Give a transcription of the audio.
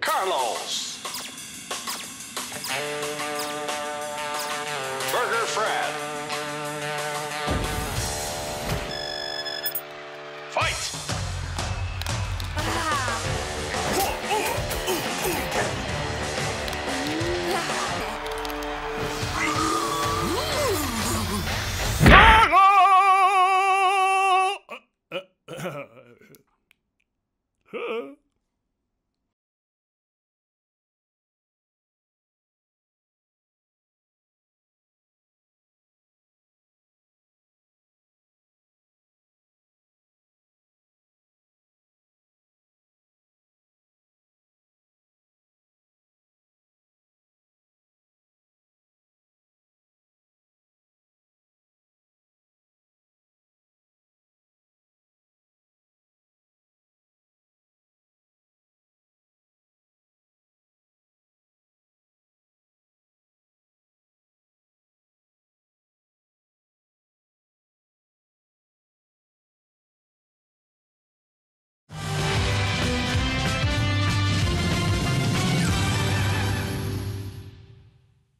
Carlos!